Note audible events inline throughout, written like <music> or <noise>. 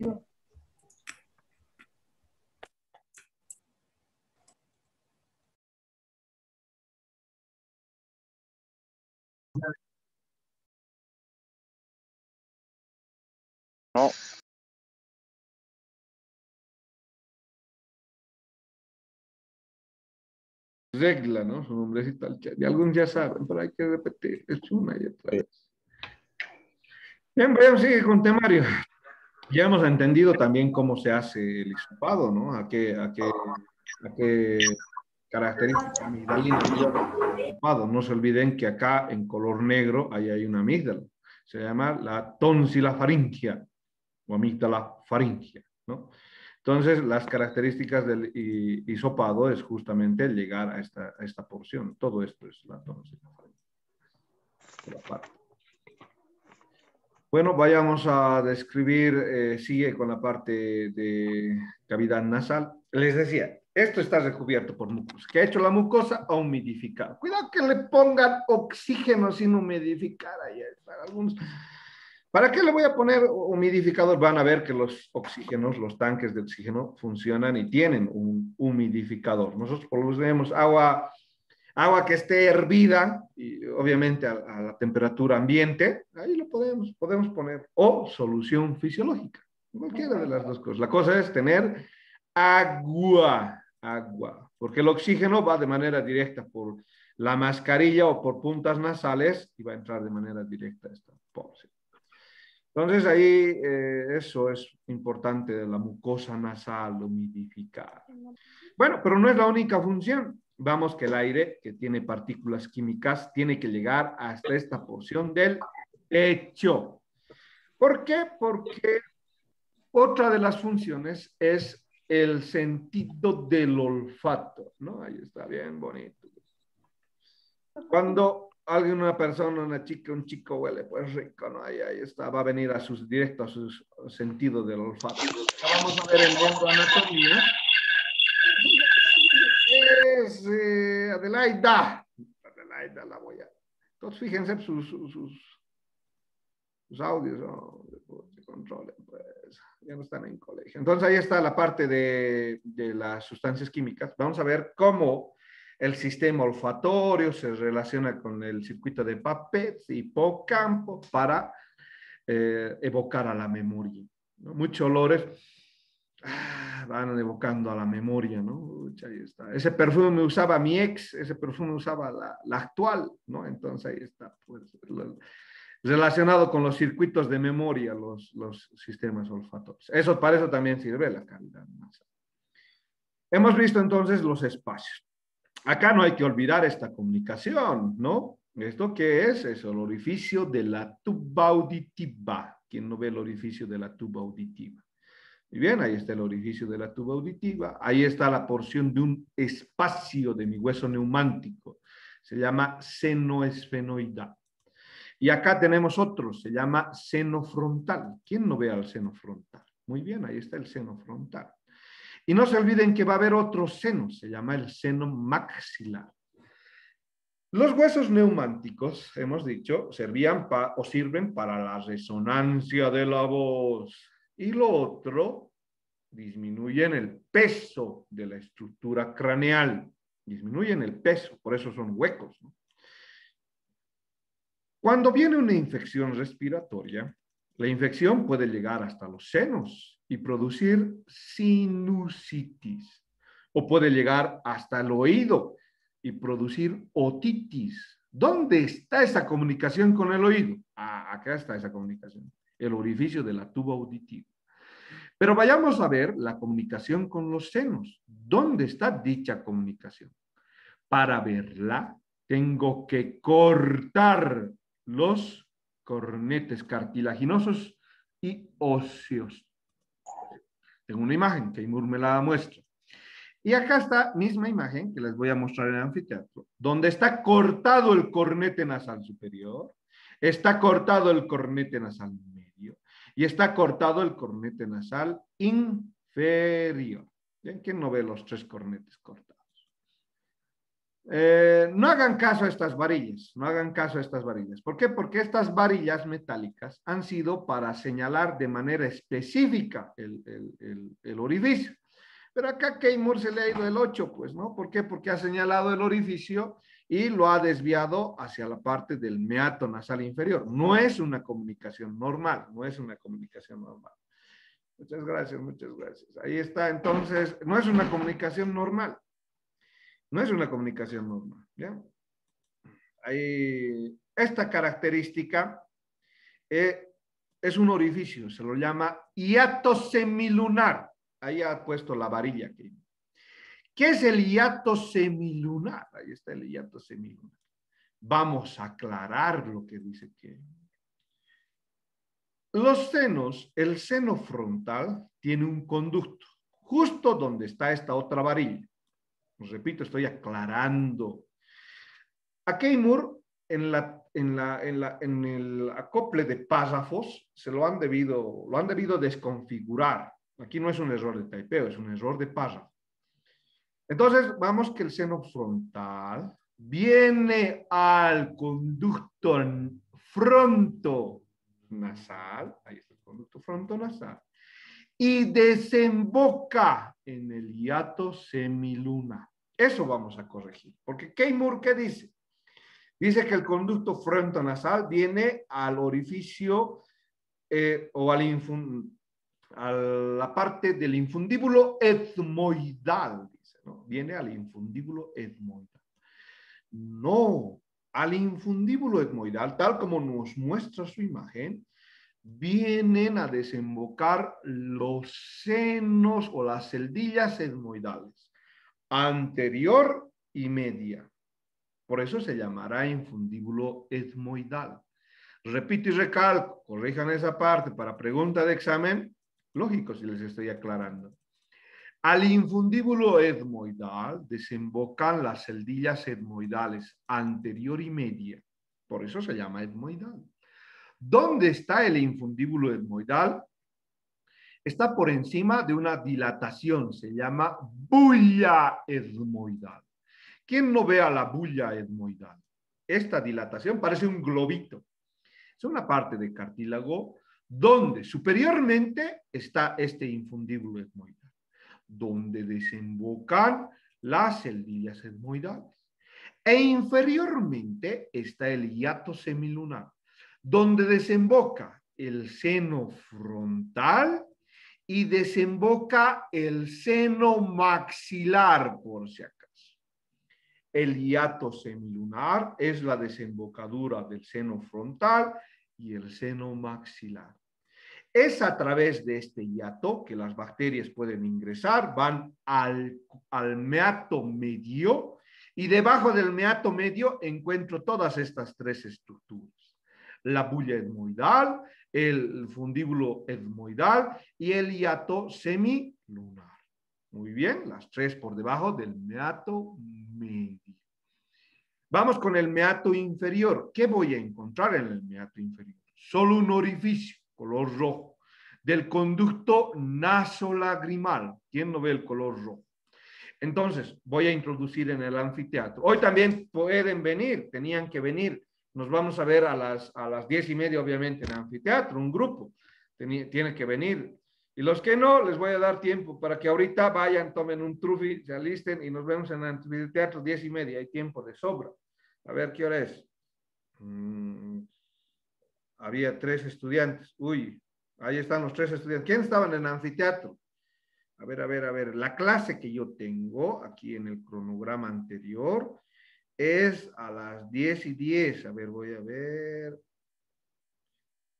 No. Regla, ¿no? Su nombrecito al chat. Y algunos ya saben, pero hay que repetir. Es una y otra vez. Bien, a seguir con temario. Ya hemos entendido también cómo se hace el hisopado, ¿no? A qué, a qué, a qué característica amigdalina No se olviden que acá en color negro ahí hay una amígdala. Se llama la tonsila faringia o amígdala faringia, ¿no? Entonces, las características del hisopado es justamente llegar a esta, a esta porción. Todo esto es la tonsila faringia. Bueno, vayamos a describir, eh, sigue con la parte de cavidad nasal. Les decía, esto está recubierto por mucosa. ¿Qué ha hecho la mucosa? Ha humidificado. Cuidado que le pongan oxígeno sin humidificar. Ahí. ¿Para qué le voy a poner humidificador? Van a ver que los oxígenos, los tanques de oxígeno funcionan y tienen un humidificador. Nosotros tenemos agua agua que esté hervida, y obviamente a, la temperatura ambiente, ahí lo podemos, podemos poner, o solución fisiológica, cualquiera de las dos cosas. La cosa es tener agua, agua, porque el oxígeno va de manera directa por la mascarilla o por puntas nasales y va a entrar de manera directa a esta. Entonces ahí eh, eso es importante de la mucosa nasal, humidificar. Bueno, pero no es la única función vamos que el aire, que tiene partículas químicas, tiene que llegar hasta esta porción del techo. ¿Por qué? Porque otra de las funciones es el sentido del olfato, ¿no? Ahí está bien bonito. Cuando alguien, una persona, una chica, un chico huele, pues rico, ¿no? Ahí, ahí está, va a venir a sus, directo a su sentido del olfato. Vamos a ver el mundo anatomía es eh, Adelaida. Adelaida la voy a. Entonces, fíjense sus, sus, sus audios ¿no? se controlen, pues ya no están en colegio. Entonces, ahí está la parte de, de las sustancias químicas. Vamos a ver cómo el sistema olfatorio se relaciona con el circuito de Papet hipocampo para eh, evocar a la memoria. ¿no? Muchos olores Ah, van evocando a la memoria, ¿no? Ese perfume me usaba mi ex, ese perfume usaba la, actual, ¿no? Entonces ahí está, pues, relacionado con los circuitos de memoria, los, los sistemas olfatorios. Eso, para eso también sirve la calidad nasal. Hemos visto entonces los espacios. Acá no hay que olvidar esta comunicación, ¿no? ¿Esto qué es? Es el orificio de la tuba auditiva. ¿Quién no ve el orificio de la tuba auditiva? Muy bien, ahí está el orificio de la tuba auditiva. Ahí está la porción de un espacio de mi hueso neumántico. Se llama seno esfenoidal. Y acá tenemos otro, se llama seno frontal. ¿Quién no ve al seno frontal? Muy bien, ahí está el seno frontal. Y no se olviden que va a haber otro seno, se llama el seno maxilar. Los huesos neumánticos, hemos dicho, servían o sirven para la resonancia de la voz. Y lo otro, disminuyen el peso de la estructura craneal, disminuyen el peso, por eso son huecos. Cuando viene una infección respiratoria, la infección puede llegar hasta los senos y producir sinusitis, o puede llegar hasta el oído y producir otitis. ¿Dónde está esa comunicación con el oído? Ah, acá está esa comunicación el orificio de la tuba auditiva. Pero vayamos a ver la comunicación con los senos. ¿Dónde está dicha comunicación? Para verla, tengo que cortar los cornetes cartilaginosos y óseos. Tengo una imagen que Imur me la muestra. Y acá está misma imagen que les voy a mostrar en el anfiteatro, donde está cortado el cornete nasal superior, está cortado el cornete nasal y está cortado el cornete nasal inferior. ¿Quién no ve los tres cornetes cortados? Eh, no hagan caso a estas varillas, no hagan caso a estas varillas. ¿Por qué? Porque estas varillas metálicas han sido para señalar de manera específica el, el orificio. Pero acá Keymur se le ha ido el 8, pues, ¿no? ¿Por qué? Porque ha señalado el orificio y lo ha desviado hacia la parte del meato nasal inferior. No es una comunicación normal, no es una comunicación normal. Muchas gracias, muchas gracias. Ahí está, entonces, no es una comunicación normal. No es una comunicación normal, ¿ya? Hay esta característica eh, es un orificio, se lo llama hiato semilunar. Ahí ha puesto la varilla aquí. ¿Qué es el hiato semilunar? Ahí está el hiato semilunar. Vamos a aclarar lo que dice que los senos, el seno frontal tiene un conducto, justo donde está esta otra varilla. Os repito, estoy aclarando. A Keymur, en, la, en, la, en, la, en el acople de párrafos, se lo han debido, lo han debido desconfigurar. Aquí no es un error de taipeo, es un error de párrafo. Entonces, vamos que el seno frontal viene al conducto fronto nasal, ahí está el conducto frontonasal, y desemboca en el hiato semiluna. Eso vamos a corregir, porque Keymur, ¿qué dice? Dice que el conducto frontonasal viene al orificio eh, o a la parte del infundíbulo etmoidal, ¿no? Viene al infundíbulo etmoidal. No, al infundíbulo etmoidal, tal como nos muestra su imagen, vienen a desembocar los senos o las celdillas etmoidales, anterior y media. Por eso se llamará infundíbulo etmoidal. Repito y recalco, corrijan esa parte para pregunta de examen, lógico si les estoy aclarando. Al infundíbulo etmoidal desembocan las celdillas etmoidales anterior y media. Por eso se llama etmoidal. ¿Dónde está el infundíbulo etmoidal? Está por encima de una dilatación, se llama bulla etmoidal. ¿Quién no ve a la bulla etmoidal? Esta dilatación parece un globito. Es una parte de cartílago donde superiormente está este infundíbulo etmoidal donde desembocan las celdillas etmoidales. E inferiormente está el hiato semilunar, donde desemboca el seno frontal y desemboca el seno maxilar, por si acaso. El hiato semilunar es la desembocadura del seno frontal y el seno maxilar. Es a través de este hiato que las bacterias pueden ingresar, van al, al meato medio y debajo del meato medio encuentro todas estas tres estructuras. La bulla etmoidal, el fundíbulo etmoidal y el hiato semilunar. Muy bien, las tres por debajo del meato medio. Vamos con el meato inferior. ¿Qué voy a encontrar en el meato inferior? Solo un orificio color rojo, del conducto nasolagrimal. ¿Quién no ve el color rojo? Entonces, voy a introducir en el anfiteatro. Hoy también pueden venir, tenían que venir. Nos vamos a ver a las, a las diez y media, obviamente, en el anfiteatro, un grupo. Tiene que venir. Y los que no, les voy a dar tiempo para que ahorita vayan, tomen un trufi, se alisten y nos vemos en el anfiteatro diez y media. Hay tiempo de sobra. A ver qué hora es. Mm, había tres estudiantes. Uy, ahí están los tres estudiantes. ¿Quién estaban en el anfiteatro? A ver, a ver, a ver. La clase que yo tengo aquí en el cronograma anterior es a las 10 y 10. A ver, voy a ver.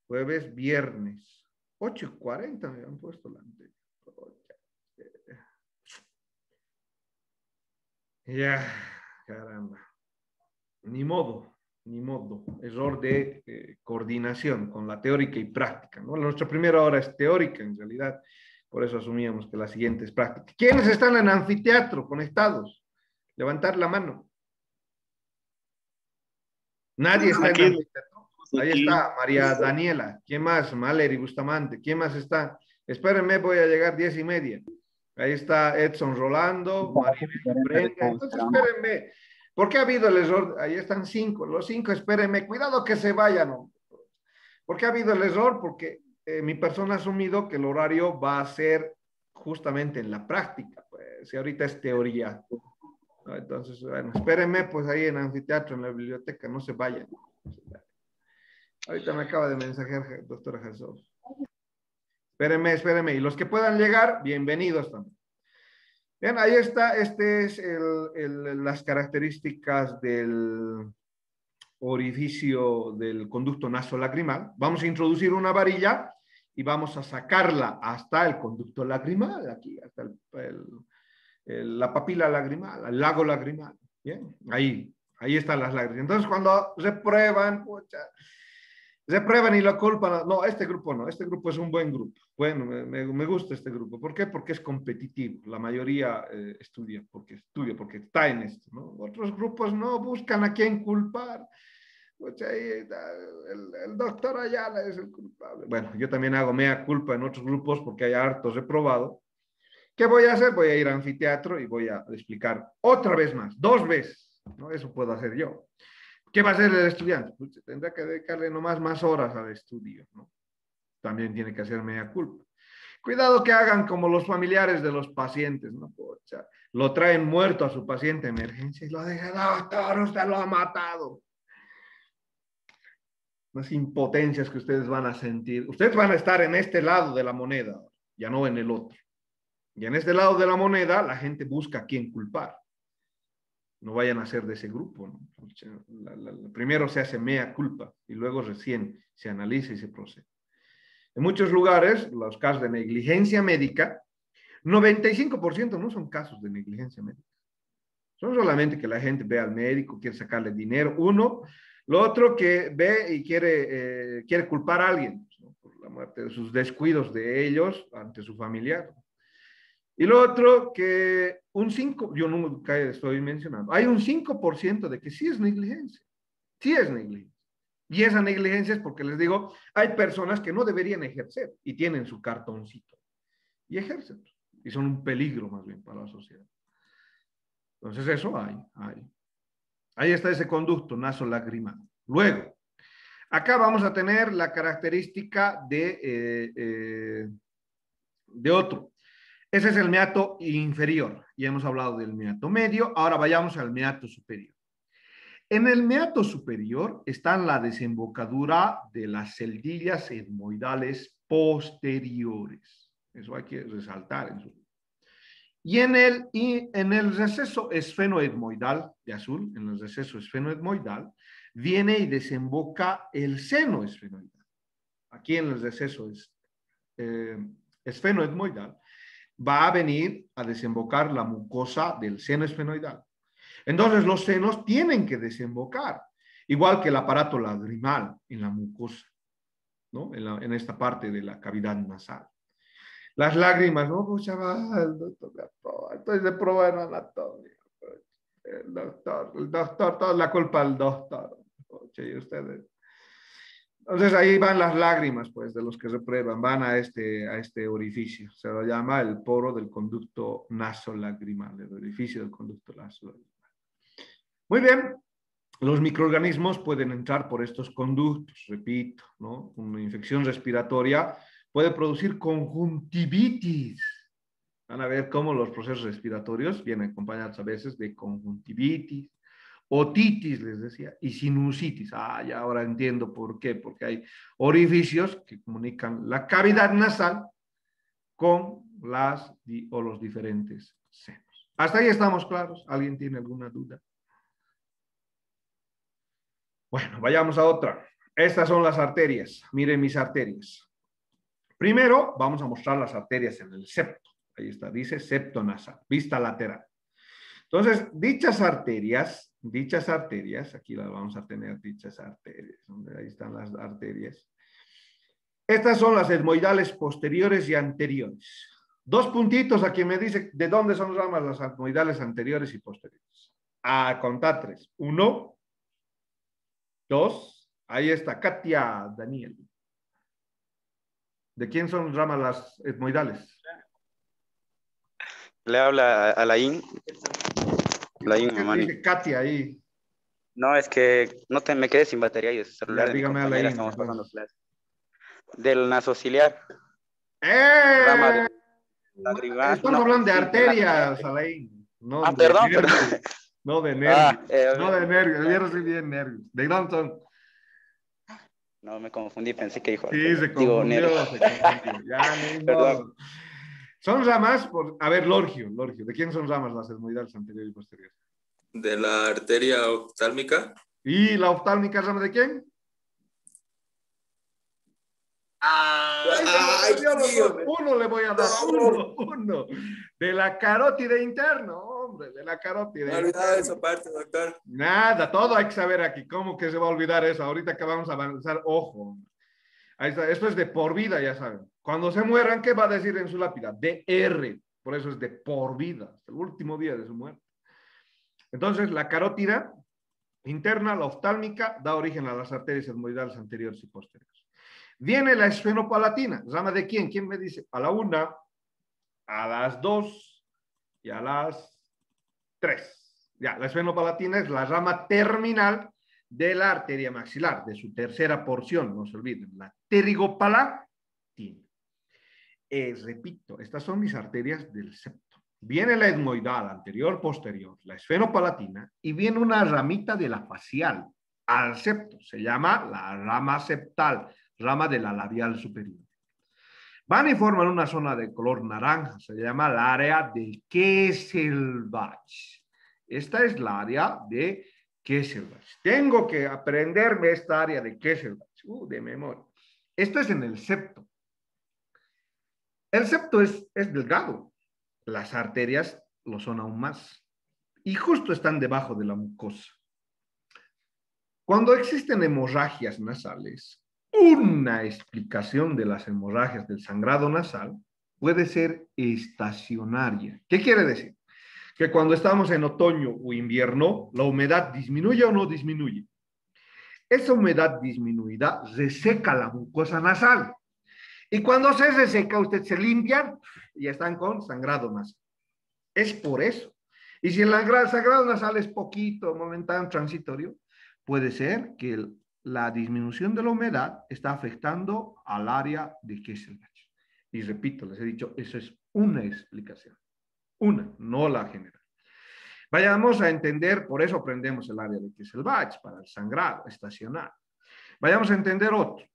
Jueves, viernes. 8 y 40 me han puesto la anterior. Ya, caramba. Ni modo ni modo, error de eh, coordinación con la teórica y práctica. ¿no? Nuestra primera hora es teórica en realidad, por eso asumíamos que la siguiente es práctica. ¿Quiénes están en anfiteatro conectados? Levantar la mano. Nadie está en anfiteatro. Ahí está María Daniela. ¿Quién más? Maleri Bustamante. ¿Quién más está? Espérenme, voy a llegar diez y media. Ahí está Edson Rolando, María Brenda. Entonces, espérenme. ¿Por qué ha habido el error? Ahí están cinco, los cinco, espérenme, cuidado que se vayan. ¿Por qué ha habido el error? Porque eh, mi persona ha asumido que el horario va a ser justamente en la práctica, pues, y ahorita es teoría. Entonces, bueno, espérenme, pues ahí en anfiteatro, en la biblioteca, no se vayan. Ahorita me acaba de mensajear doctora Jesús. Espérenme, espérenme. Y los que puedan llegar, bienvenidos también. Bien, ahí está. Este es el, las características del orificio del conducto nasolacrimal. Vamos a introducir una varilla y vamos a sacarla hasta el conducto lagrimal, aquí, hasta la papila lagrimal, el lago lagrimal. Bien, ahí, ahí están las lágrimas. Entonces, cuando se prueban, se prueban y la culpa, no, este grupo no, este grupo es un buen grupo. Bueno, me, me gusta este grupo. ¿Por qué? Porque es competitivo. La mayoría eh, estudia porque estudia, porque está en esto. ¿no? Otros grupos no buscan a quién culpar el, doctor Ayala es el culpable. Bueno, yo también hago mea culpa en otros grupos porque hay hartos reprobado. ¿Qué voy a hacer? Voy a ir a anfiteatro y voy a explicar otra vez más, dos veces. ¿no? Eso puedo hacer yo. ¿Qué va a hacer el estudiante? Pues tendrá que dedicarle nomás más horas al estudio. ¿no? También tiene que hacer mea culpa. Cuidado que hagan como los familiares de los pacientes, ¿no? lo traen muerto a su paciente de emergencia y lo dejan, doctor, usted lo ha matado las impotencias que ustedes van a sentir. Ustedes van a estar en este lado de la moneda, ya no en el otro. Y en este lado de la moneda la gente busca a quién culpar. No vayan a ser de ese grupo. primero se hace mea culpa y luego recién se analiza y se procede. En muchos lugares, los casos de negligencia médica, 95% no son casos de negligencia médica. Son solamente que la gente ve al médico, quiere sacarle dinero. Uno, lo otro que ve y quiere, eh, quiere culpar a alguien por la muerte de sus descuidos de ellos ante su familiar. Y lo otro que un 5, yo nunca estoy mencionando, hay un 5% de que sí es negligencia, sí es negligencia. Y esa negligencia es porque les digo, hay personas que no deberían ejercer y tienen su cartoncito y ejercen. Y son un peligro más bien para la sociedad. Entonces eso hay, hay. Ahí está ese conducto naso-lagrimal. Luego, acá vamos a tener la característica de, eh, eh, de otro. Ese es el meato inferior. Ya hemos hablado del meato medio. Ahora vayamos al meato superior. En el meato superior está la desembocadura de las celdillas etmoidales posteriores. Eso hay que resaltar y en el, y en el receso esfenoetmoidal de azul, en el receso esfenoetmoidal, viene y desemboca el seno esfenoidal. Aquí en el receso es, eh, esfenoetmoidal va a venir a desembocar la mucosa del seno esfenoidal. Entonces los senos tienen que desembocar, igual que el aparato lagrimal en la mucosa, ¿no? en, en esta parte de la cavidad nasal las lágrimas, no, pues chaval, doctor, estoy de prueba en anatomía. El doctor, el doctor, toda la culpa al doctor. Oye, ustedes. Entonces ahí van las lágrimas, pues, de los que reprueban, van a este, a este orificio. Se lo llama el poro del conducto nasolagrimal, el orificio del conducto nasolagrimal. Muy bien, los microorganismos pueden entrar por estos conductos, repito, ¿no? Una infección respiratoria puede producir conjuntivitis. Van a ver cómo los procesos respiratorios vienen acompañados a veces de conjuntivitis, otitis, les decía, y sinusitis. Ah, ya ahora entiendo por qué, porque hay orificios que comunican la cavidad nasal con las o los diferentes senos. Hasta ahí estamos claros. ¿Alguien tiene alguna duda? Bueno, vayamos a otra. Estas son las arterias. Miren mis arterias. Primero, vamos a mostrar las arterias en el septo. Ahí está, dice septo nasal, vista lateral. Entonces, dichas arterias, dichas arterias, aquí las vamos a tener, dichas arterias, ahí están las arterias. Estas son las etmoidales posteriores y anteriores. Dos puntitos aquí me dice de dónde son ramas las etmoidales anteriores y posteriores. A contar tres. Uno, dos, ahí está Katia Daniel. ¿De quién son ramas las etmoidales? Le habla a Alain. La ¿Por qué misma, mani. dice Katia ahí? No, es que no te, me quedé sin batería y el celular. Ya, dígame a la compañera, Inma, estamos pasando clases. Del nasociliar. ¡Eh! Rama de Estamos no, hablando de arterias, Alain. No Ah, perdón, nervios. perdón. No de nervios. Ah, eh, no de nervios. Ayer sí bien nervios. ¿De son? no, me confundí, pensé que dijo. Sí, se digo, confundió, nervios. se confundió. Ya, ni <laughs> Perdón. Son ramas, por... a ver, Lorgio, Lorgio. ¿De quién son ramas las etmoidales anterior y posterior? de la arteria oftálmica. ¿Y la oftálmica rama de quién? Ay, Ay, dos. uno le voy a dar, No. uno, uno. De la carótida interna, hombre, de la carótida Me olvidado esa parte, doctor. Nada, todo hay que saber aquí. ¿Cómo que se va a olvidar eso? Ahorita que vamos a avanzar, ojo. Ahí está. Esto es de por vida, ya saben. Cuando se mueran, ¿qué va a decir en su lápida? DR. Por eso es de por vida, hasta el último día de su muerte. Entonces, la carótida interna, la oftálmica, da origen a las arterias etmoidales anteriores y posteriores. Viene la esfenopalatina. ¿Rama de quién? ¿Quién me dice? A la una, a las dos y a las tres. Ya, la esfenopalatina es la rama terminal de la arteria maxilar, de su tercera porción, no se olviden, la pterigopalatina. Eh, repito, estas son mis arterias del septo. Viene la etmoidal anterior, posterior, la esfenopalatina, y viene una ramita de la facial al septo. Se llama la rama septal, rama de la labial superior. Van y forman una zona de color naranja, se llama la área de Kesselbach. Esta es la área de Kesselbach. Tengo que aprenderme esta área de Kesselbach, uh, de memoria. Esto es en el septo. El septo es, es delgado, las arterias lo son aún más y justo están debajo de la mucosa. Cuando existen hemorragias nasales, una explicación de las hemorragias del sangrado nasal puede ser estacionaria. ¿Qué quiere decir? Que cuando estamos en otoño o invierno, la humedad disminuye o no disminuye. Esa humedad disminuida reseca la mucosa nasal. Y cuando se reseca, usted se limpian y están con sangrado nasal. Es por eso. Y si el sangrado nasal es poquito, momentáneo, transitorio, puede ser que el, la disminución de la humedad está afectando al área de Kesselbach. Y repito, les he dicho, eso es una explicación. Una, no la general. Vayamos a entender, por eso aprendemos el área de Kesselbach, para el sangrado estacional. Vayamos a entender otro.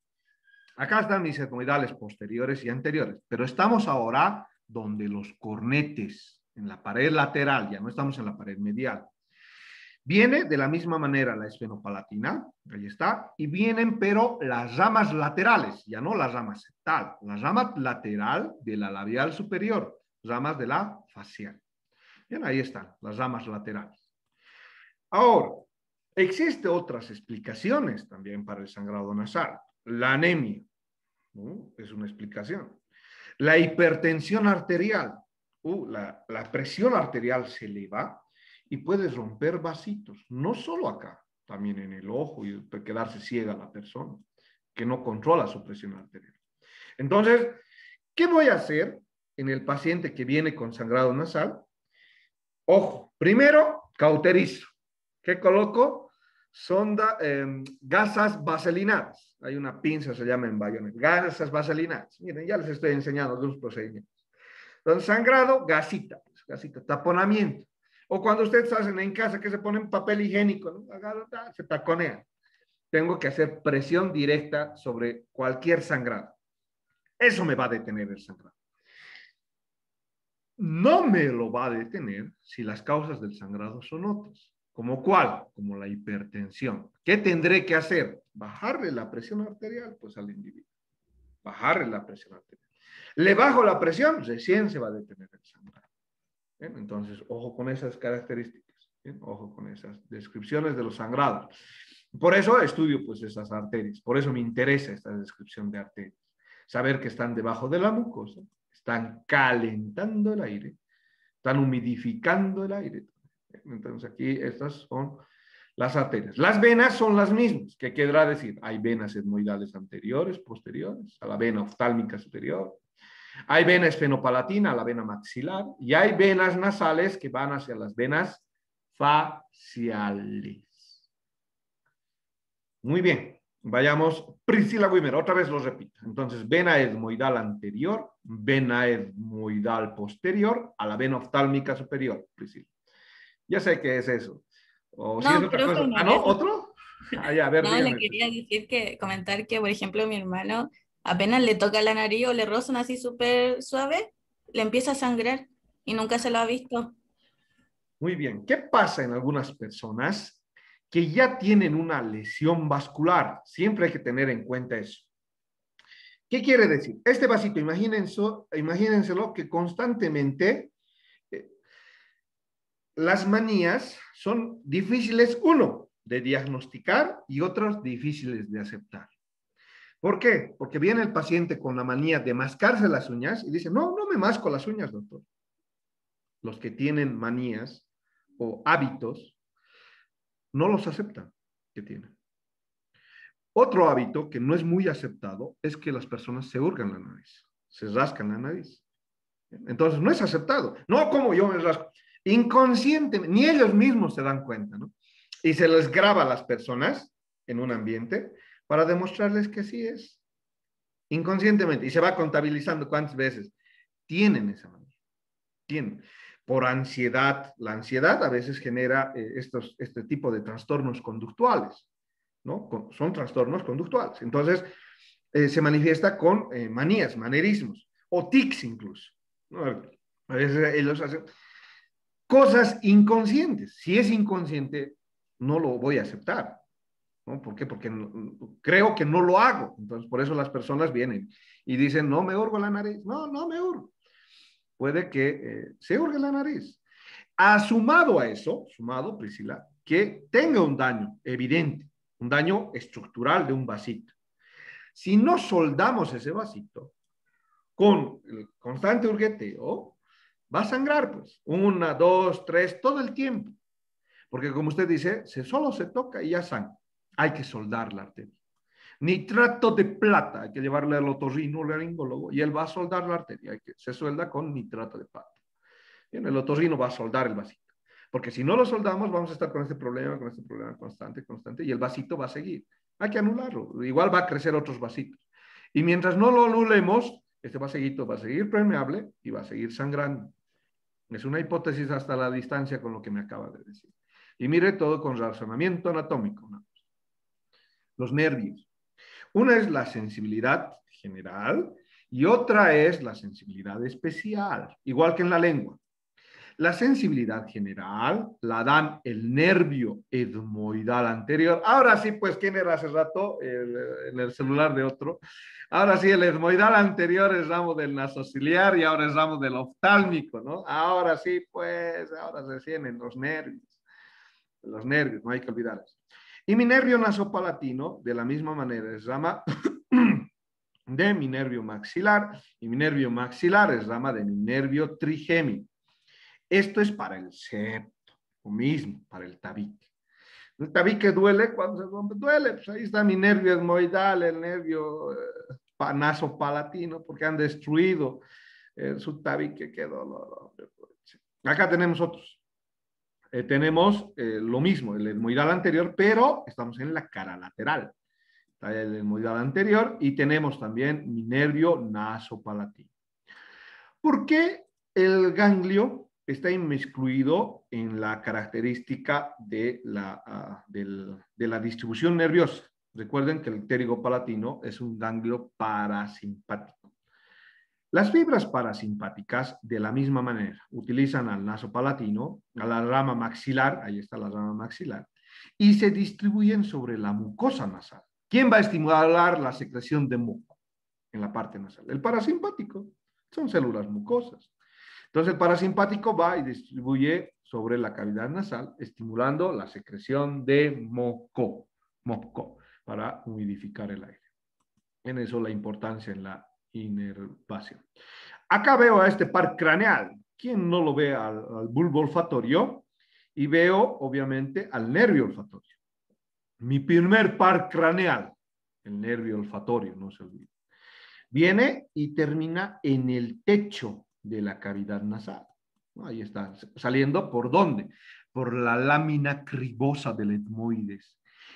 Acá están mis etmoidales posteriores y anteriores, pero estamos ahora donde los cornetes, en la pared lateral, ya no estamos en la pared medial. Viene de la misma manera la esfenopalatina, ahí está, y vienen pero las ramas laterales, ya no la rama septal, la rama lateral de la labial superior, ramas de la facial. Bien, ahí están, las ramas laterales. Ahora, existen otras explicaciones también para el sangrado nasal. La anemia, es una explicación. La hipertensión arterial, uh, la, la presión arterial se eleva y puedes romper vasitos, no solo acá, también en el ojo y quedarse ciega la persona que no controla su presión arterial. Entonces, ¿qué voy a hacer en el paciente que viene con sangrado nasal? Ojo, primero cauterizo. ¿Qué coloco? Sonda, eh, gasas vaselinadas. Hay una pinza, se llama en bayoneta. Gasas vaselinadas. Miren, ya les estoy enseñando dos procedimientos. Entonces, sangrado, gasita, gasita, taponamiento. O cuando ustedes hacen en casa que se ponen papel higiénico, ¿no? se taconean. Tengo que hacer presión directa sobre cualquier sangrado. Eso me va a detener el sangrado. No me lo va a detener si las causas del sangrado son otras. ¿Como cuál? Como la hipertensión. ¿Qué tendré que hacer? Bajarle la presión arterial pues al individuo. Bajarle la presión arterial. Le bajo la presión, recién se va a detener el sangrado. Entonces, ojo con esas características. Ojo con esas descripciones de los sangrados. Por eso estudio pues esas arterias. Por eso me interesa esta descripción de arterias. Saber que están debajo de la mucosa, están calentando el aire, están humidificando el aire. Entonces aquí estas son las arterias. Las venas son las mismas. ¿Qué querrá decir? Hay venas etmoidales anteriores, posteriores, a la vena oftálmica superior. Hay vena esfenopalatina, a la vena maxilar. Y hay venas nasales que van hacia las venas faciales. Muy bien, vayamos. Priscila Wimmer, otra vez lo repito. Entonces, vena etmoidal anterior, vena etmoidal posterior a la vena oftálmica superior, Priscila. Ya sé qué es eso. O si No, es otra cosa. no Ah, ¿no? ¿Otro? Ah, ya, a ver, No, le quería decir que, comentar que, por ejemplo, mi hermano apenas le toca la nariz o le rozan así súper suave, le empieza a sangrar y nunca se lo ha visto. Muy bien. ¿Qué pasa en algunas personas que ya tienen una lesión vascular? Siempre hay que tener en cuenta eso. ¿Qué quiere decir? Este vasito, imagínense, imagínenselo que constantemente las manías son difíciles, uno, de diagnosticar y otros difíciles de aceptar. ¿Por qué? Porque viene el paciente con la manía de mascarse las uñas y dice, no, no me masco las uñas, doctor. Los que tienen manías o hábitos no los aceptan que tienen. Otro hábito que no es muy aceptado es que las personas se hurgan la nariz, se rascan la nariz. Entonces no es aceptado. No como yo me rasco. Inconscientemente, ni ellos mismos se dan cuenta, ¿no? Y se les graba a las personas en un ambiente para demostrarles que sí es. Inconscientemente. Y se va contabilizando cuántas veces tienen esa manía. Tienen. Por ansiedad. La ansiedad a veces genera eh, estos, este tipo de trastornos conductuales. ¿no? Son trastornos conductuales. Entonces, eh, se manifiesta con eh, manías, manerismos, o tics incluso. A veces ellos hacen cosas inconscientes. Si es inconsciente, no lo voy a aceptar. ¿no? ¿Por qué? Porque creo que no lo hago. Entonces, por eso las personas vienen y dicen, no me hurgo la nariz. No, no me hurgo. Puede que eh, se hurgue la nariz. Ha sumado a eso, sumado, Priscila, que tenga un daño evidente, un daño estructural de un vasito. Si no soldamos ese vasito con el constante hurgueteo, va a sangrar, pues, una, dos, tres, todo el tiempo. Porque como usted dice, se solo se toca y ya sangra. Hay que soldar la arteria. Nitrato de plata, hay que llevarle al otorrino, laringólogo, y él va a soldar la arteria. Que, se suelda con nitrato de plata. Bien, el otorrino va a soldar el vasito. Porque si no lo soldamos, vamos a estar con este problema, con este problema constante, constante, y el vasito va a seguir. Hay que anularlo. Igual va a crecer otros vasitos. Y mientras no lo anulemos, este vasito va a seguir permeable y va a seguir sangrando. Es una hipótesis hasta la distancia con lo que me acaba de decir. Y mire todo con razonamiento anatómico. Los nervios. Una es la sensibilidad general y otra es la sensibilidad especial, igual que en la lengua. La sensibilidad general la dan el nervio etmoidal anterior. Ahora sí, pues, ¿quién era hace rato el- en el celular de otro? Ahora sí, el etmoidal anterior es ramo del nasociliar y ahora es ramo del oftálmico, ¿no? Ahora sí, pues, ahora se tienen los nervios. Los nervios, no hay que olvidar eso. Y mi nervio nasopalatino, de la misma manera, es rama <clears throat> de mi nervio maxilar y mi nervio maxilar es rama de mi nervio trigémino. Esto es para el septo, lo mismo, para el tabique. El tabique duele cuando se rompe, duele, pues ahí está mi nervio etmoidal, el nervio eh, pa- nasopalatino, porque han destruido eh, su tabique, qué dolor. Acá tenemos otros. Eh, tenemos eh, lo mismo, el etmoidal anterior, pero estamos en la cara lateral. Está el etmoidal anterior y tenemos también mi nervio nasopalatino. ¿Por qué el ganglio está inmiscuido en la característica de la, ah, de la distribución nerviosa? Recuerden que el pterigo palatino es un ganglio parasimpático. Las fibras parasimpáticas, de la misma manera, utilizan al nasopalatino, a la rama maxilar, ahí está la rama maxilar, y se distribuyen sobre la mucosa nasal. ¿Quién va a estimular la secreción de moco en la parte nasal? El parasimpático. Son células mucosas. Entonces el parasimpático va y distribuye sobre la cavidad nasal, estimulando la secreción de moco, moco, para humidificar el aire. En eso la importancia en la inervación. Acá veo a este par craneal. ¿Quién no lo ve al, al bulbo olfatorio? Y veo, obviamente, al nervio olfatorio. Mi primer par craneal, el nervio olfatorio, no se olvide. Viene y termina en el techo de la cavidad nasal. Ahí está, saliendo por dónde? por la lámina cribosa del etmoides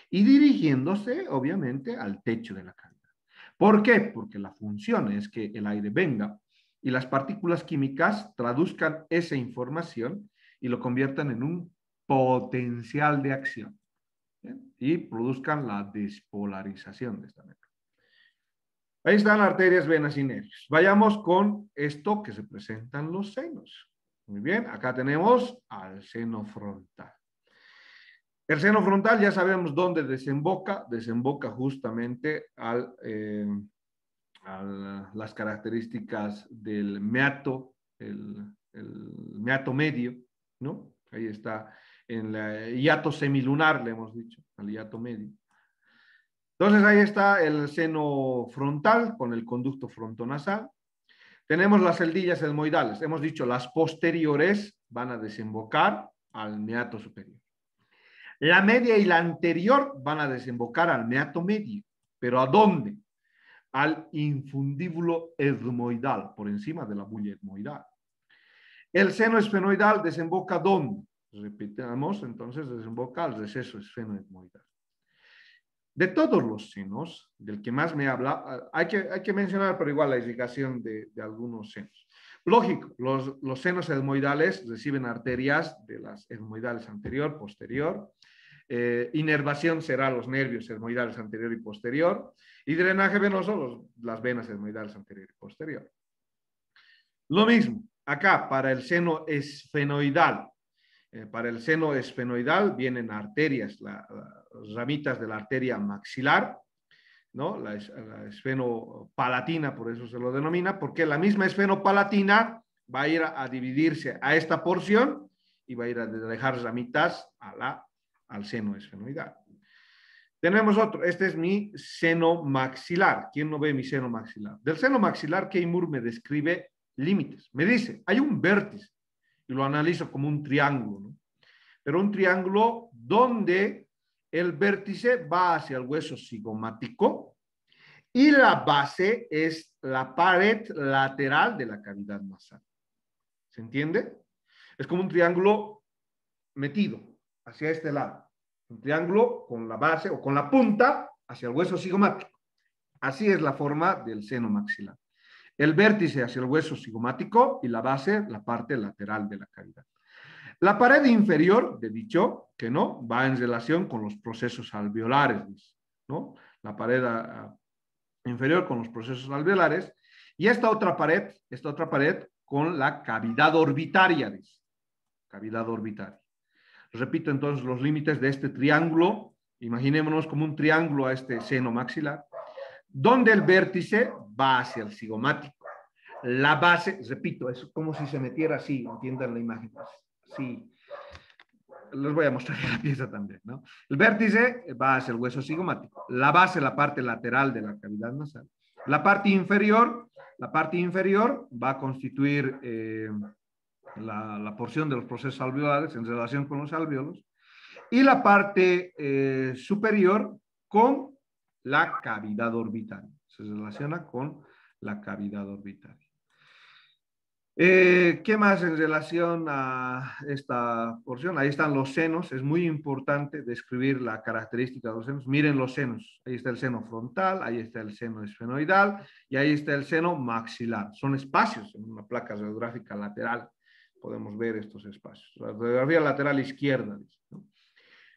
y dirigiéndose, obviamente, al techo de la cavidad. ¿Por qué? Porque la función es que el aire venga y las partículas químicas traduzcan esa información y lo conviertan en un potencial de acción y produzcan la despolarización de esta manera. Ahí están arterias, venas y nervios. Vayamos con esto que se presentan los senos. Muy bien, acá tenemos al seno frontal. El seno frontal ya sabemos dónde desemboca, desemboca justamente al, eh, a las características del meato, el, el, meato medio, ¿no? Ahí está, en el hiato semilunar, le hemos dicho, al hiato medio. Entonces ahí está el seno frontal con el conducto frontonasal. Tenemos las celdillas etmoidales. Hemos dicho las posteriores van a desembocar al meato superior. La media y la anterior van a desembocar al meato medio. ¿Pero a dónde? Al infundíbulo etmoidal, por encima de la bulla etmoidal. El seno esfenoidal desemboca ¿dónde? Repitamos, entonces desemboca al receso esfenoetmoidal. De todos los senos, del que más me habla, hay que, hay que mencionar, pero igual, la irrigación de, algunos senos. Lógico, los, los, senos etmoidales reciben arterias de las etmoidales anterior, posterior. Eh, inervación será los nervios etmoidales anterior y posterior. Y drenaje venoso, las venas etmoidales anterior y posterior. Lo mismo, acá para el seno esfenoidal, eh, para el seno esfenoidal vienen arterias, la, ramitas de la arteria maxilar, ¿no? La, la esfenopalatina, por eso se lo denomina, porque la misma esfenopalatina va a ir a, dividirse a esta porción y va a ir a dejar ramitas a la, al seno esfenoidal. Tenemos otro, este es mi seno maxilar. ¿Quién no ve mi seno maxilar? Del seno maxilar, Keimur me describe límites. Me dice, hay un vértice y lo analizo como un triángulo, ¿no? Pero un triángulo donde el vértice va hacia el hueso cigomático y la base es la pared lateral de la cavidad nasal. ¿Se entiende? Es como un triángulo metido hacia este lado. Un triángulo con la base o con la punta hacia el hueso cigomático. Así es la forma del seno maxilar el vértice hacia el hueso cigomático y la base, la parte lateral de la cavidad. La pared inferior, de dicho que no, va en relación con los procesos alveolares, ¿no? La pared a, a, inferior con los procesos alveolares y esta otra pared, esta otra pared con la cavidad orbitaria, dice. Cavidad orbitaria. Repito entonces los límites de este triángulo, imaginémonos como un triángulo a este seno maxilar, donde el vértice va hacia el cigomático. La base, repito, es como si se metiera así, entiendan la imagen. Sí. Les voy a mostrar <laughs> la pieza también, ¿no? El vértice va hacia el hueso cigomático. La base, la parte lateral de la cavidad nasal. La parte inferior, la parte inferior va a constituir eh, la, la, porción de los procesos alveolares en relación con los alveolos. Y la parte eh, superior con la cavidad orbital. Se relaciona con la cavidad orbital. Eh, ¿Qué más en relación a esta porción? Ahí están los senos. Es muy importante describir la característica de los senos. Miren los senos. Ahí está el seno frontal, ahí está el seno esfenoidal y ahí está el seno maxilar. Son espacios en una placa radiográfica lateral. Podemos ver estos espacios. La radiografía lateral izquierda. ¿no?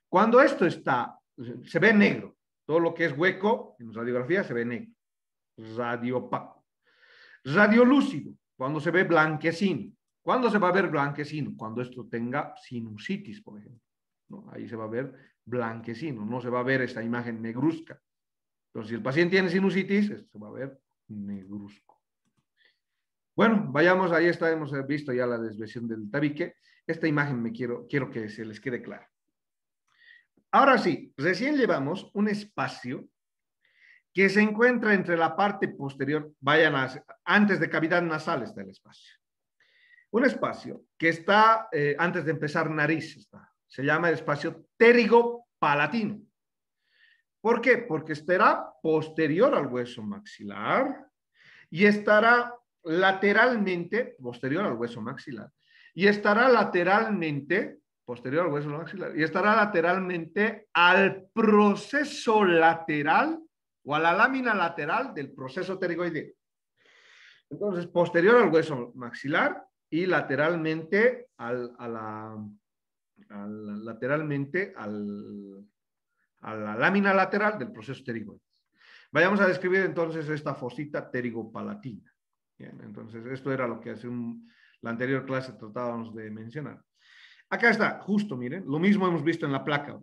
Cuando esto está, se ve negro. Todo lo que es hueco en radiografía se ve negro. Radio opaco. Radiolúcido, cuando se ve blanquecino. ¿Cuándo se va a ver blanquecino? Cuando esto tenga sinusitis, por ejemplo. ¿no? Ahí se va a ver blanquecino, no se va a ver esta imagen negruzca. Entonces, si el paciente tiene sinusitis, esto se va a ver negruzco. Bueno, vayamos, ahí está, hemos visto ya la desviación del tabique. Esta imagen me quiero, quiero que se les quede clara. Ahora sí, recién llevamos un espacio que se encuentra entre la parte posterior, vayan a, antes de cavidad nasal está el espacio. Un espacio que está, eh, antes de empezar nariz, está, se llama el espacio térigo palatino. ¿Por qué? Porque estará posterior al hueso maxilar y estará lateralmente, posterior al hueso maxilar, y estará lateralmente posterior al hueso maxilar, y estará lateralmente al proceso lateral o a la lámina lateral del proceso pterigoideo. Entonces, posterior al hueso maxilar y lateralmente al, a la, al- lateralmente al, a la lámina lateral del proceso pterigoides. Vayamos a describir entonces esta fosita pterigopalatina. Bien, entonces esto era lo que hace la anterior clase tratábamos de mencionar. Acá está, justo, miren, lo mismo hemos visto en la placa.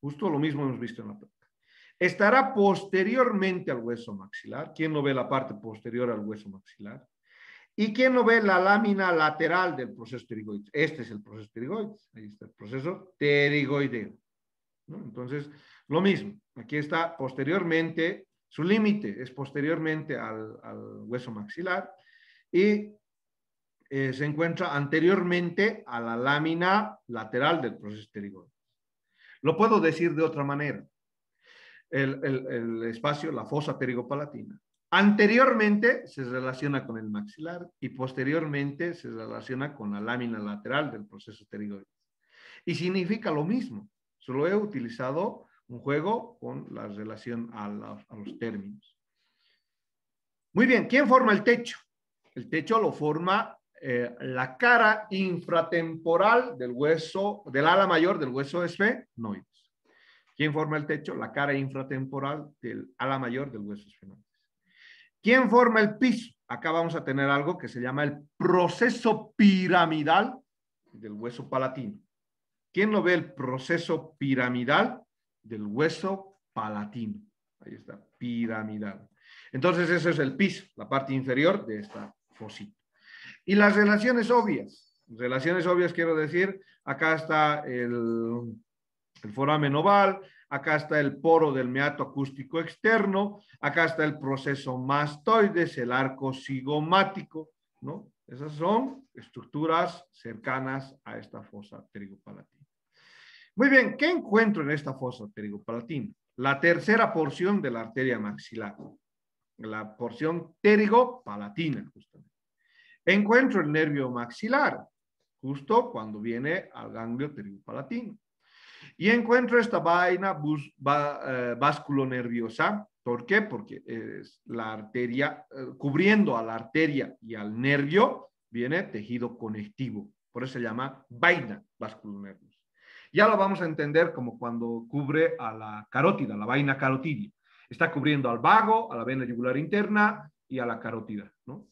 Justo lo mismo hemos visto en la placa. Estará posteriormente al hueso maxilar. ¿Quién no ve la parte posterior al hueso maxilar? ¿Y quién no ve la lámina lateral del proceso pterigoides? Este es el proceso pterigoides. Ahí está el proceso pterigoideo. Entonces, lo mismo. Aquí está posteriormente, su límite es posteriormente al, al hueso maxilar y eh, se encuentra anteriormente a la lámina lateral del proceso pterigoides. Lo puedo decir de otra manera. El, el- espacio, la fosa pterigopalatina. Anteriormente se relaciona con el maxilar y posteriormente se relaciona con la lámina lateral del proceso pterigoides. Y significa lo mismo. Solo he utilizado un juego con la relación a, los términos. Muy bien, ¿quién forma el techo? El techo lo forma eh, la cara infratemporal del hueso, del ala mayor del hueso esfenoides. ¿Quién forma el techo? La cara infratemporal del ala mayor del hueso esfenoides. ¿Quién forma el piso? Acá vamos a tener algo que se llama el proceso piramidal del hueso palatino. ¿Quién no ve el proceso piramidal del hueso palatino? Ahí está, piramidal. Entonces, ese es el piso, la parte inferior de esta fosita. Y las relaciones obvias. Relaciones obvias quiero decir, acá está el, el foramen oval, acá está el poro del meato acústico externo, acá está el proceso mastoides, el arco cigomático, ¿no? Esas son estructuras cercanas a esta fosa pterigopalatina. Muy bien, ¿qué encuentro en esta fosa pterigopalatina? La tercera porción de la arteria maxilar, la porción pterigopalatina, justamente. Encuentro el nervio maxilar, justo cuando viene al ganglio pterigopalatino. Y encuentro esta vaina bus, va, eh, vasculonerviosa. ¿Por qué? Porque es la arteria, eh, cubriendo a la arteria y al nervio, viene tejido conectivo. Por eso se llama vaina vasculonerviosa. Ya lo vamos a entender como cuando cubre a la carótida, la vaina carotidia. Está cubriendo al vago, a la vena yugular interna y a la carótida, ¿no?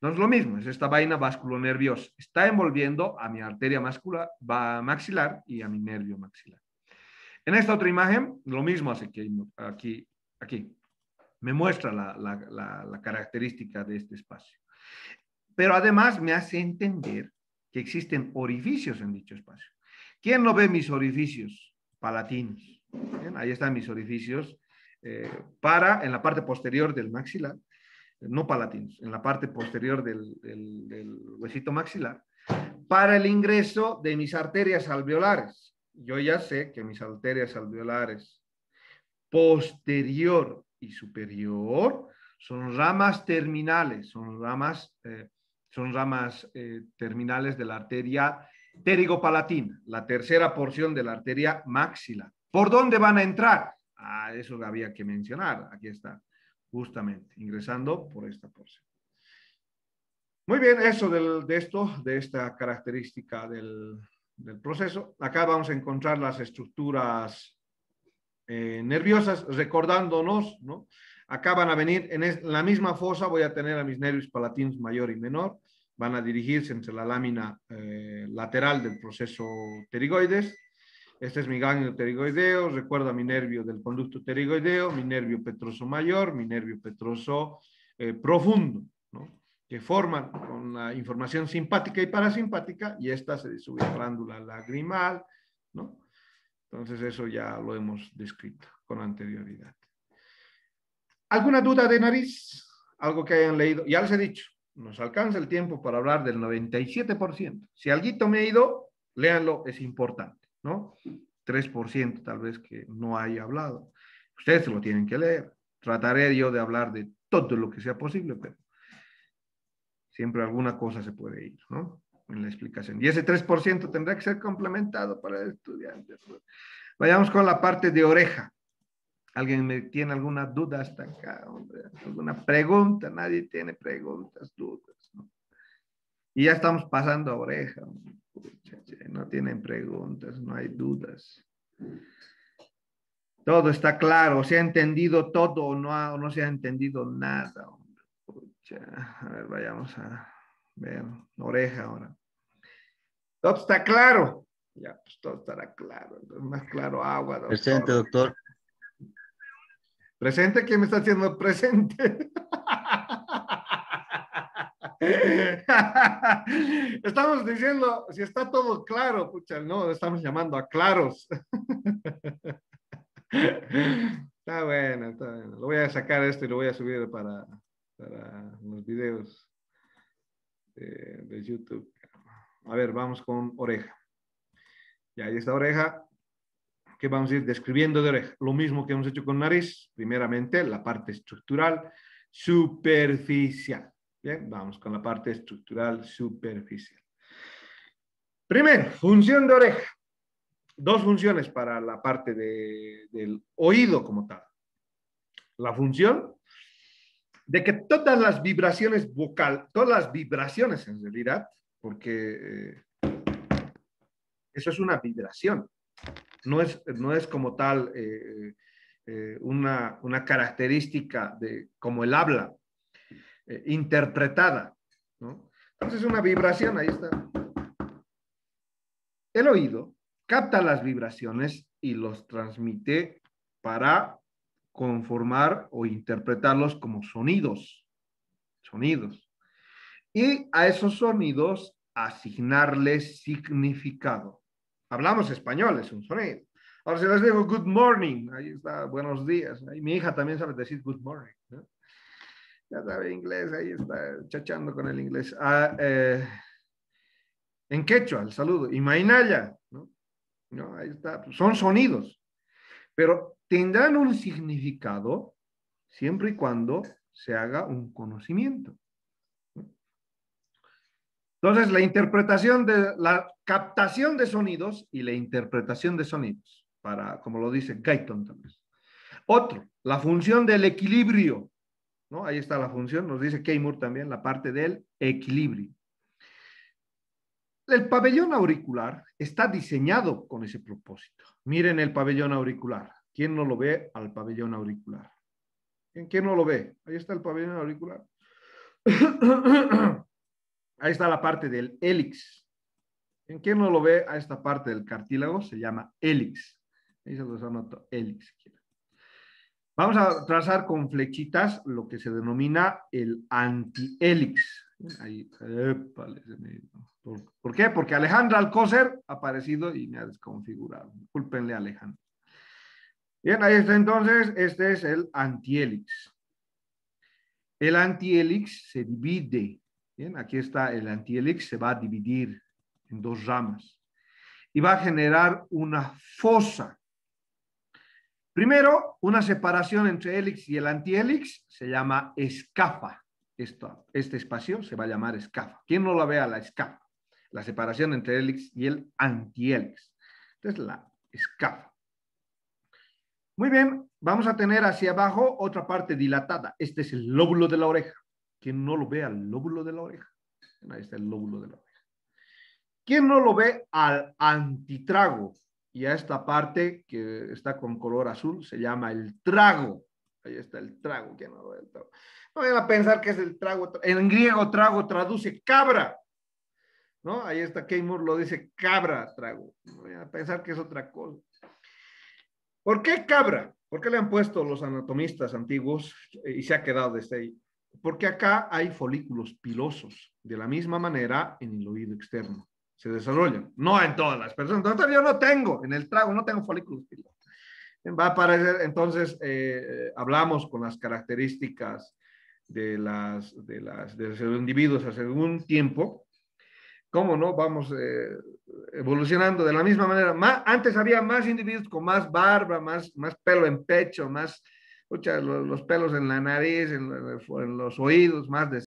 No es lo mismo, es esta vaina vasculonerviosa. Está envolviendo a mi arteria mascula, va maxilar y a mi nervio maxilar. En esta otra imagen, lo mismo hace que aquí, aquí. Me muestra la, característica de este espacio. Pero además me hace entender que existen orificios en dicho espacio. ¿Quién no ve mis orificios palatinos? Ahí están mis orificios eh, para, en la parte posterior del maxilar, no palatinos, en la parte posterior del, huesito maxilar, para el ingreso de mis arterias alveolares. Yo ya sé que mis arterias alveolares posterior y superior son ramas terminales, son ramas, eh, son ramas eh, terminales de la arteria pterigopalatina, la tercera porción de la arteria maxilar. ¿Por dónde van a entrar? Ah, eso había que mencionar. Aquí está justamente, ingresando por esta porción. Muy bien, eso del, de esto, de esta característica del, del, proceso. Acá vamos a encontrar las estructuras eh, nerviosas, recordándonos, ¿no? Acá van a venir, en, es, en, la misma fosa voy a tener a mis nervios palatinos mayor y menor, van a dirigirse entre la lámina eh, lateral del proceso pterigoides, este es mi ganglio pterigoideo, recuerda mi nervio del conducto pterigoideo, mi nervio petroso mayor, mi nervio petroso eh, profundo, ¿no? que forman con la información simpática y parasimpática, y esta se sube a glándula lagrimal, ¿no? Entonces eso ya lo hemos descrito con anterioridad. ¿Alguna duda de nariz? Algo que hayan leído. Ya les he dicho, nos alcanza el tiempo para hablar del 97%. Si alguito me he ido, léanlo, es importante. ¿no? 3% tal vez que no haya hablado. Ustedes lo tienen que leer. Trataré yo de hablar de todo lo que sea posible, pero siempre alguna cosa se puede ir, ¿no? en la explicación. Y ese 3% tendrá que ser complementado para el estudiante. Vayamos con la parte de oreja. ¿Alguien me tiene alguna duda hasta acá? Hombre? ¿Alguna pregunta? Nadie tiene preguntas, dudas. Y ya estamos pasando a oreja. No tienen preguntas, no hay dudas. Todo está claro, se ha entendido todo o no, ha, no se ha entendido nada. A ver, vayamos a ver oreja ahora. Todo está claro. Ya, pues todo estará claro. Más claro agua. Doctor. Presente, doctor. ¿Presente? ¿Quién me está haciendo presente? <laughs> <laughs> Estamos diciendo, si está todo claro, pucha, no, estamos llamando a claros. <laughs> Está bueno, está bueno. Lo voy a sacar esto y lo voy a subir para, para los videos de, YouTube. A ver, vamos con oreja. Ya, ahí está oreja. ¿Qué vamos a ir describiendo de oreja? Lo mismo que hemos hecho con nariz. Primeramente, la parte estructural superficial. Vamos con la parte estructural superficial. Primero, función de oreja. Dos funciones para la parte de, del oído como tal. La función de que todas las vibraciones vocal, todas las vibraciones en realidad, porque eh, eso es una vibración, no es, no es como tal eh, eh, una, una, característica de como el habla, eh, interpretada. ¿no? Entonces una vibración, ahí está. El oído capta las vibraciones y los transmite para conformar o interpretarlos como sonidos. Sonidos. Y a esos sonidos asignarles significado. Hablamos español, es un sonido. Ahora si les digo good morning, ahí está, buenos días. Ahí mi hija también sabe decir good morning. Ya sabe inglés, ahí está chachando con el inglés. Ah, eh, en quechua, el saludo. Y mainaya, ¿no? Ahí está. Son sonidos. Pero tendrán un significado siempre y cuando se haga un conocimiento. Entonces, la interpretación de la captación de sonidos y la interpretación de sonidos, para, como lo dice Guyton también. Otro, la función del equilibrio. Ahí está la función, nos dice Keymore también, la parte del equilibrio. El pabellón auricular está diseñado con ese propósito. Miren el pabellón auricular. ¿Quién no lo ve al pabellón auricular? ¿Quién no lo ve? Ahí está el pabellón auricular. <clears throat> Ahí está la parte del hélix. ¿En quién no lo ve a esta parte del cartílago? Se llama hélix. Ahí se los anoto, hélix. Vamos a trazar con flechitas lo que se denomina el antihélix. Ahí, ¿Por, ¿Por qué? Porque Alejandra Alcócer ha aparecido y me ha desconfigurado. Disculpenle, Alejandra. Bien, ahí está entonces, este es el antihélix. El antihélix se divide Bien, aquí está el antihelix, se va a dividir en dos ramas y va a generar una fosa. Primero, una separación entre hélix y el antihelix se llama escafa. Esto, este espacio se va a llamar escafa. ¿Quién no la vea la escafa? La separación entre hélix y el antihelix. Esta es la escafa. Muy bien, vamos a tener hacia abajo otra parte dilatada. Este es el lóbulo de la oreja. ¿Quién no lo ve al lóbulo de la oreja? Ahí está el lóbulo de la oreja. ¿Quién no lo ve al antitrago? Y a esta parte que está con color azul se llama el trago. Ahí está el trago. ¿Quién no lo ve el trago? No a pensar que es el trago. En griego trago traduce cabra. ¿No? Ahí está Keymore lo dice cabra trago. No vayan a pensar que es otra cosa. ¿Por qué cabra? ¿Por qué le han puesto los anatomistas antiguos y se ha quedado desde ahí? Porque acá hay folículos pilosos, de la misma manera en el oído externo. Se desarrollan, no en todas las personas. Entonces, yo no tengo, en el trago no tengo folículos pilosos. Va a aparecer, entonces, eh, hablamos con las características de, las, de, las, de los individuos hace un tiempo, cómo no vamos eh, evolucionando de la misma manera. Antes había más individuos con más barba, más, más pelo en pecho, más los, los pelos en la nariz, en, en los oídos, más de